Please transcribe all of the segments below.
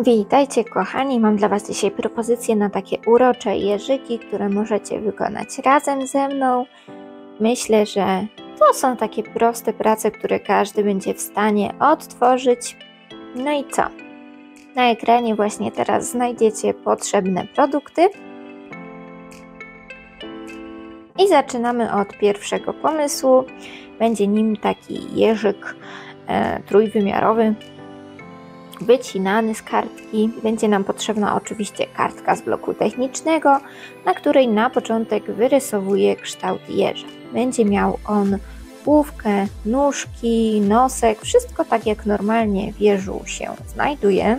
Witajcie kochani, mam dla Was dzisiaj propozycje na takie urocze jeżyki, które możecie wykonać razem ze mną. Myślę, że to są takie proste prace, które każdy będzie w stanie odtworzyć. No i co? Na ekranie właśnie teraz znajdziecie potrzebne produkty. I zaczynamy od pierwszego pomysłu. Będzie nim taki jeżyk e, trójwymiarowy, wycinany z kartki. Będzie nam potrzebna oczywiście kartka z bloku technicznego, na której na początek wyrysowuję kształt jeża. Będzie miał on główkę, nóżki, nosek, wszystko tak jak normalnie w jeżu się znajduje,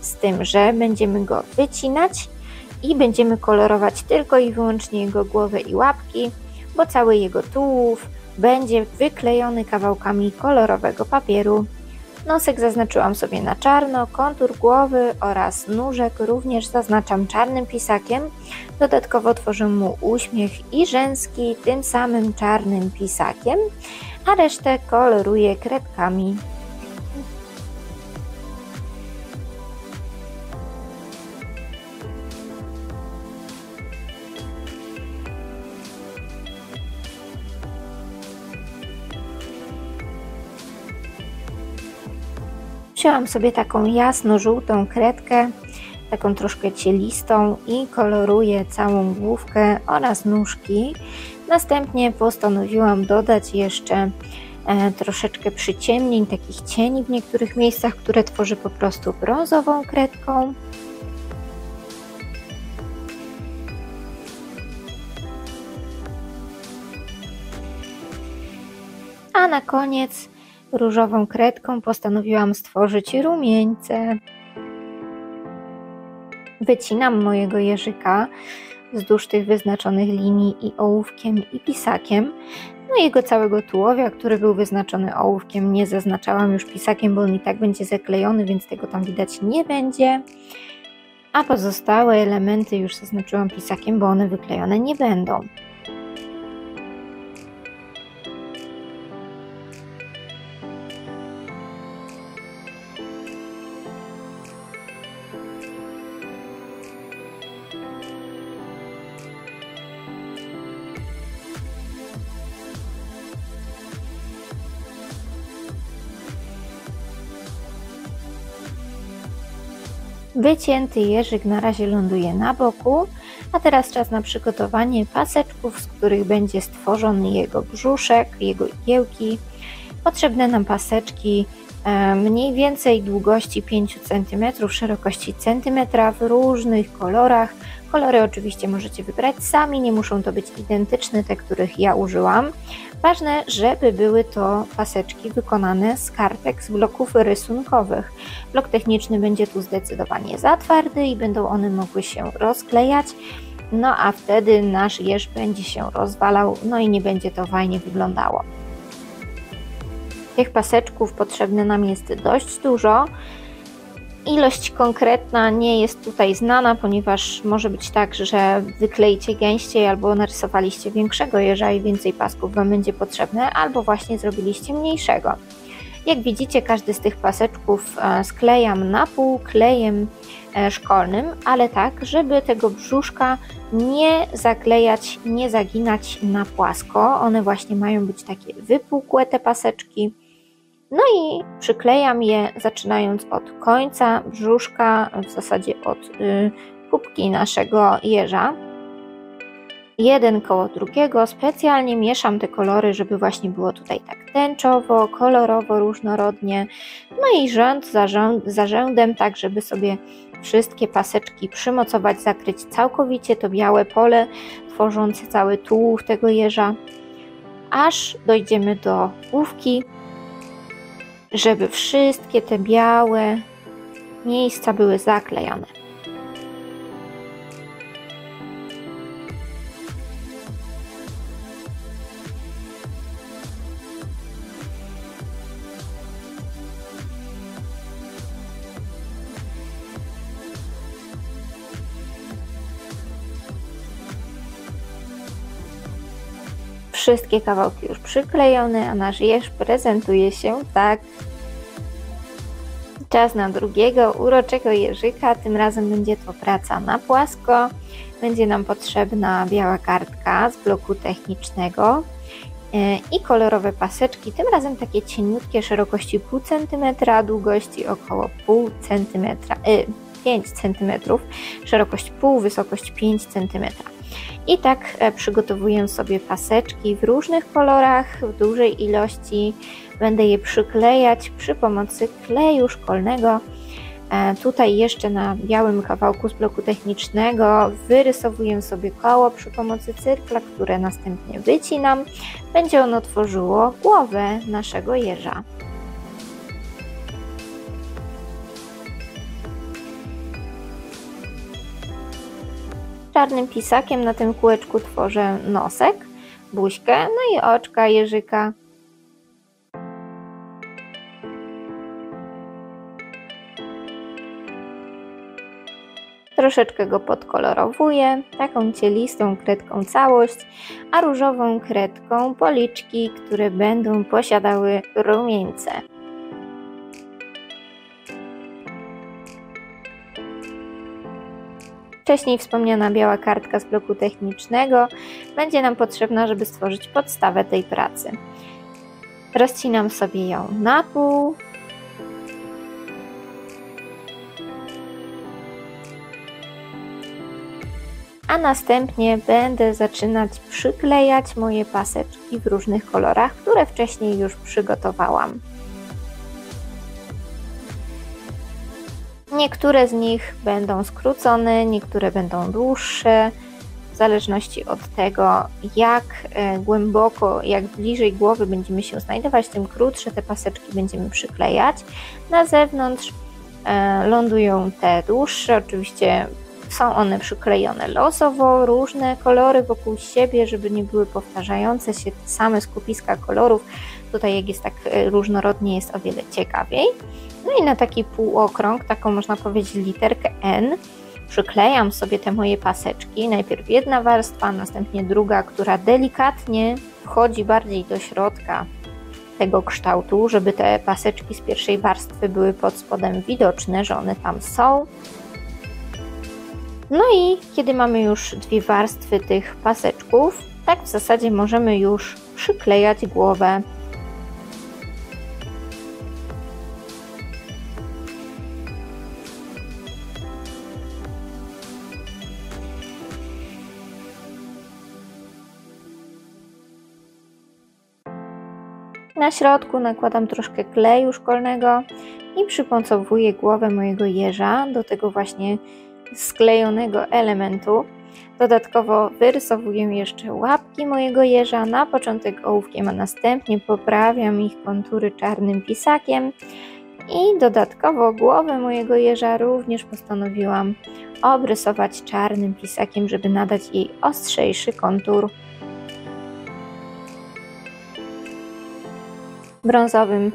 z tym, że będziemy go wycinać i będziemy kolorować tylko i wyłącznie jego głowę i łapki, bo cały jego tułów będzie wyklejony kawałkami kolorowego papieru Nosek zaznaczyłam sobie na czarno, kontur głowy oraz nóżek również zaznaczam czarnym pisakiem. Dodatkowo tworzę mu uśmiech i rzęski tym samym czarnym pisakiem, a resztę koloruję kredkami. Wzięłam sobie taką jasno-żółtą kredkę, taką troszkę cielistą i koloruję całą główkę oraz nóżki. Następnie postanowiłam dodać jeszcze e, troszeczkę przyciemnień, takich cieni w niektórych miejscach, które tworzy po prostu brązową kredką. A na koniec różową kredką postanowiłam stworzyć rumieńce. Wycinam mojego jeżyka wzdłuż tych wyznaczonych linii i ołówkiem i pisakiem. No jego całego tułowia, który był wyznaczony ołówkiem, nie zaznaczałam już pisakiem, bo on i tak będzie zaklejony, więc tego tam widać nie będzie. A pozostałe elementy już zaznaczyłam pisakiem, bo one wyklejone nie będą. Wycięty jeżyk na razie ląduje na boku, a teraz czas na przygotowanie paseczków, z których będzie stworzony jego brzuszek, jego igiełki. Potrzebne nam paseczki e, mniej więcej długości 5 cm, szerokości centymetra w różnych kolorach. Kolory oczywiście możecie wybrać sami, nie muszą to być identyczne te, których ja użyłam. Ważne, żeby były to paseczki wykonane z kartek z bloków rysunkowych. Blok techniczny będzie tu zdecydowanie za twardy i będą one mogły się rozklejać, no a wtedy nasz jeż będzie się rozwalał, no i nie będzie to fajnie wyglądało. Tych paseczków potrzebne nam jest dość dużo. Ilość konkretna nie jest tutaj znana, ponieważ może być tak, że wykleicie gęściej albo narysowaliście większego jeża i więcej pasków Wam będzie potrzebne, albo właśnie zrobiliście mniejszego. Jak widzicie, każdy z tych paseczków e, sklejam na pół klejem e, szkolnym, ale tak, żeby tego brzuszka nie zaklejać, nie zaginać na płasko. One właśnie mają być takie wypukłe te paseczki no i przyklejam je zaczynając od końca brzuszka, w zasadzie od y, kubki naszego jeża. Jeden koło drugiego, specjalnie mieszam te kolory, żeby właśnie było tutaj tak tęczowo, kolorowo, różnorodnie. No i rząd za, rząd, za rzędem, tak żeby sobie wszystkie paseczki przymocować, zakryć całkowicie to białe pole, tworzące cały tułów tego jeża, aż dojdziemy do główki, żeby wszystkie te białe miejsca były zaklejone. Wszystkie kawałki już przyklejone, a nasz jeż prezentuje się tak Czas na drugiego uroczego jeżyka. Tym razem będzie to praca na płasko. Będzie nam potrzebna biała kartka z bloku technicznego e, i kolorowe paseczki, tym razem takie cieniutkie, szerokości pół centymetra, długości około pół centymetra, 5 cm, szerokość pół, wysokość 5 cm. I tak e, przygotowuję sobie paseczki w różnych kolorach, w dużej ilości. Będę je przyklejać przy pomocy kleju szkolnego. E, tutaj jeszcze na białym kawałku z bloku technicznego wyrysowuję sobie koło przy pomocy cyrkla, które następnie wycinam. Będzie ono tworzyło głowę naszego jeża. Czarnym pisakiem na tym kółeczku tworzę nosek, buźkę, no i oczka jeżyka. Troszeczkę go podkolorowuję, taką cielistą kredką całość, a różową kredką policzki, które będą posiadały rumieńce. Wcześniej wspomniana biała kartka z bloku technicznego będzie nam potrzebna, żeby stworzyć podstawę tej pracy. Rozcinam sobie ją na pół. A następnie będę zaczynać przyklejać moje paseczki w różnych kolorach, które wcześniej już przygotowałam. Niektóre z nich będą skrócone, niektóre będą dłuższe, w zależności od tego, jak e, głęboko, jak bliżej głowy będziemy się znajdować, tym krótsze te paseczki będziemy przyklejać. Na zewnątrz e, lądują te dłuższe, oczywiście są one przyklejone losowo, różne kolory wokół siebie, żeby nie były powtarzające się te same skupiska kolorów. Tutaj jak jest tak e, różnorodnie jest o wiele ciekawiej. No i na taki półokrąg, taką można powiedzieć literkę N, przyklejam sobie te moje paseczki. Najpierw jedna warstwa, następnie druga, która delikatnie wchodzi bardziej do środka tego kształtu, żeby te paseczki z pierwszej warstwy były pod spodem widoczne, że one tam są. No i kiedy mamy już dwie warstwy tych paseczków, tak w zasadzie możemy już przyklejać głowę Na środku nakładam troszkę kleju szkolnego i przyponsowuję głowę mojego jeża do tego właśnie sklejonego elementu. Dodatkowo wyrysowuję jeszcze łapki mojego jeża, na początek ołówkiem, a następnie poprawiam ich kontury czarnym pisakiem. I dodatkowo głowę mojego jeża również postanowiłam obrysować czarnym pisakiem, żeby nadać jej ostrzejszy kontur. Brązowym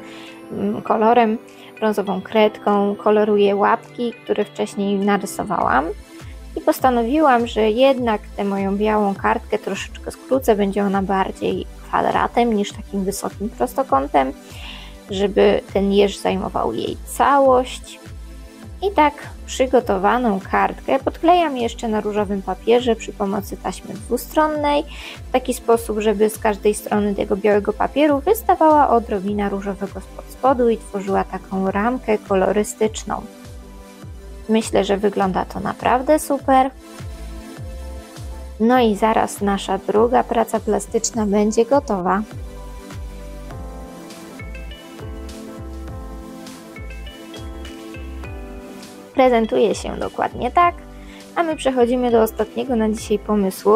mm, kolorem, brązową kredką koloruję łapki, które wcześniej narysowałam. I postanowiłam, że jednak tę moją białą kartkę troszeczkę skrócę, będzie ona bardziej kwadratem niż takim wysokim prostokątem, żeby ten jeż zajmował jej całość. I tak przygotowaną kartkę podklejam jeszcze na różowym papierze przy pomocy taśmy dwustronnej, w taki sposób, żeby z każdej strony tego białego papieru wystawała odrobina różowego spod spodu i tworzyła taką ramkę kolorystyczną. Myślę, że wygląda to naprawdę super. No i zaraz nasza druga praca plastyczna będzie gotowa. Prezentuje się dokładnie tak, a my przechodzimy do ostatniego na dzisiaj pomysłu.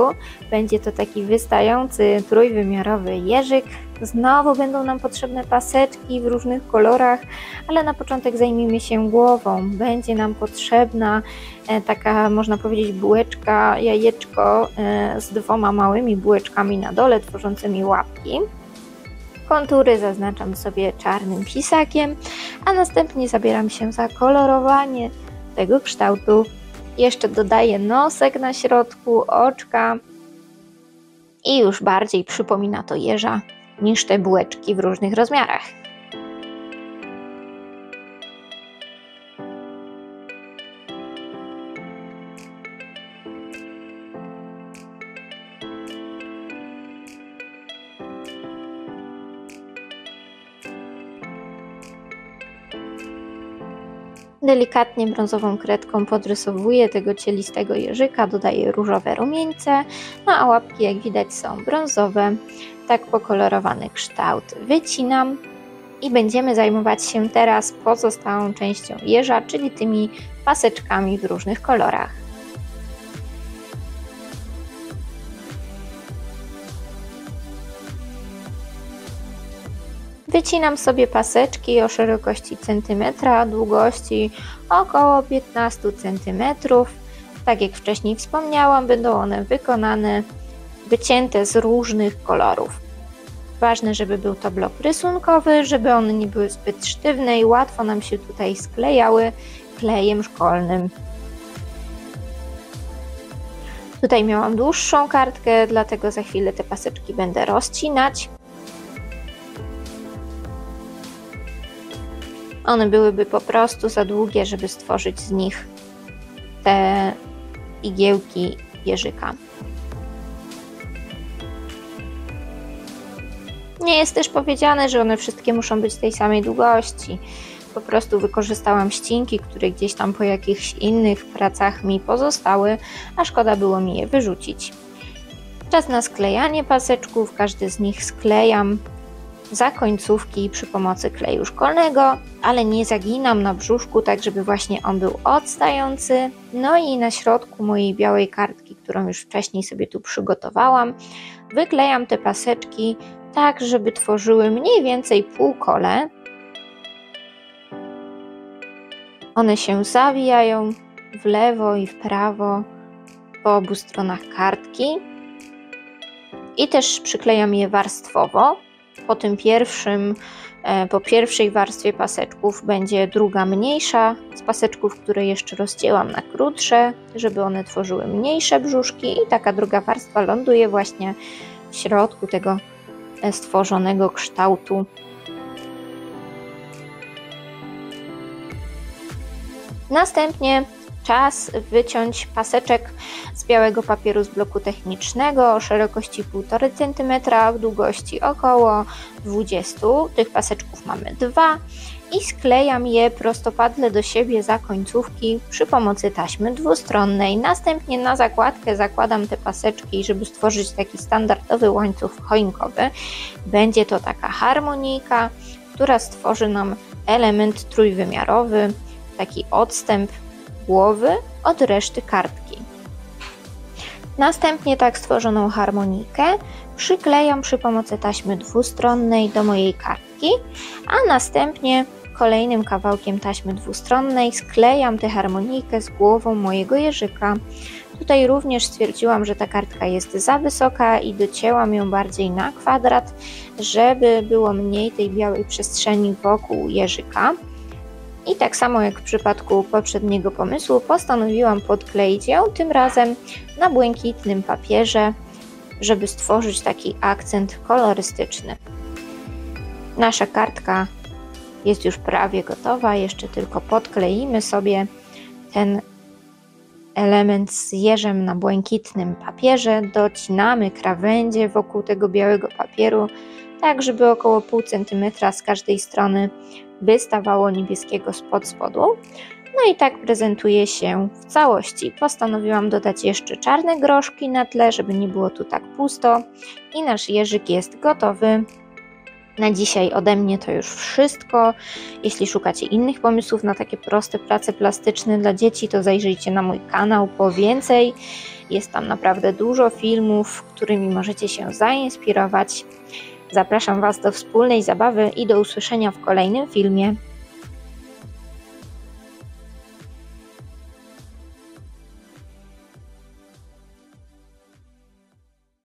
Będzie to taki wystający trójwymiarowy jeżyk. Znowu będą nam potrzebne paseczki w różnych kolorach, ale na początek zajmijmy się głową. Będzie nam potrzebna e, taka, można powiedzieć, bułeczka, jajeczko e, z dwoma małymi bułeczkami na dole, tworzącymi łapki. Kontury zaznaczam sobie czarnym pisakiem, a następnie zabieram się za kolorowanie tego kształtu. Jeszcze dodaję nosek na środku, oczka i już bardziej przypomina to jeża niż te bułeczki w różnych rozmiarach. Delikatnie brązową kredką podrysowuję tego cielistego jeżyka, dodaję różowe rumieńce, no a łapki jak widać są brązowe, tak pokolorowany kształt wycinam i będziemy zajmować się teraz pozostałą częścią jeża, czyli tymi paseczkami w różnych kolorach. Wycinam sobie paseczki o szerokości centymetra, długości około 15 cm. Tak jak wcześniej wspomniałam, będą one wykonane, wycięte z różnych kolorów. Ważne, żeby był to blok rysunkowy, żeby one nie były zbyt sztywne i łatwo nam się tutaj sklejały klejem szkolnym. Tutaj miałam dłuższą kartkę, dlatego za chwilę te paseczki będę rozcinać. One byłyby po prostu za długie, żeby stworzyć z nich te igiełki jeżyka. Nie jest też powiedziane, że one wszystkie muszą być tej samej długości. Po prostu wykorzystałam ścinki, które gdzieś tam po jakichś innych pracach mi pozostały, a szkoda było mi je wyrzucić. Czas na sklejanie paseczków, każdy z nich sklejam za końcówki przy pomocy kleju szkolnego, ale nie zaginam na brzuszku, tak żeby właśnie on był odstający. No i na środku mojej białej kartki, którą już wcześniej sobie tu przygotowałam, wyklejam te paseczki tak, żeby tworzyły mniej więcej półkole. One się zawijają w lewo i w prawo po obu stronach kartki i też przyklejam je warstwowo. Po tym pierwszym, e, po pierwszej warstwie paseczków będzie druga mniejsza z paseczków, które jeszcze rozcięłam na krótsze, żeby one tworzyły mniejsze brzuszki i taka druga warstwa ląduje właśnie w środku tego e, stworzonego kształtu. Następnie czas wyciąć paseczek z białego papieru z bloku technicznego o szerokości 1,5 cm, w długości około 20. Tych paseczków mamy dwa i sklejam je prostopadle do siebie za końcówki przy pomocy taśmy dwustronnej. Następnie na zakładkę zakładam te paseczki, żeby stworzyć taki standardowy łańcuch choinkowy. Będzie to taka harmonika, która stworzy nam element trójwymiarowy, taki odstęp głowy od reszty kartki. Następnie tak stworzoną harmonikę przyklejam przy pomocy taśmy dwustronnej do mojej kartki, a następnie kolejnym kawałkiem taśmy dwustronnej sklejam tę harmonikę z głową mojego jeżyka. Tutaj również stwierdziłam, że ta kartka jest za wysoka i docięłam ją bardziej na kwadrat, żeby było mniej tej białej przestrzeni wokół jeżyka. I tak samo jak w przypadku poprzedniego pomysłu, postanowiłam podkleić ją tym razem na błękitnym papierze, żeby stworzyć taki akcent kolorystyczny. Nasza kartka jest już prawie gotowa, jeszcze tylko podkleimy sobie ten element z jeżem na błękitnym papierze, docinamy krawędzie wokół tego białego papieru, tak żeby około pół centymetra z każdej strony wystawało niebieskiego spod spodu. No i tak prezentuje się w całości. Postanowiłam dodać jeszcze czarne groszki na tle, żeby nie było tu tak pusto. I nasz jeżyk jest gotowy. Na dzisiaj ode mnie to już wszystko. Jeśli szukacie innych pomysłów na takie proste prace plastyczne dla dzieci, to zajrzyjcie na mój kanał po więcej. Jest tam naprawdę dużo filmów, którymi możecie się zainspirować. Zapraszam Was do wspólnej zabawy i do usłyszenia w kolejnym filmie.